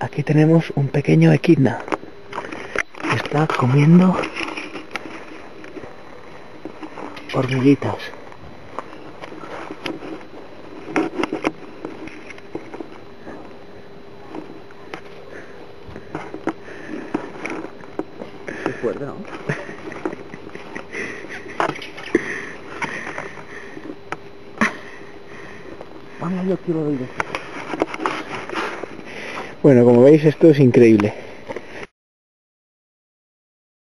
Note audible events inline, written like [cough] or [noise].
aquí tenemos un pequeño equidna. Está comiendo hormiguitas. Qué fuerte, ¿no? [laughs] Vamos, yo quiero. Bueno, como veis esto es increíble.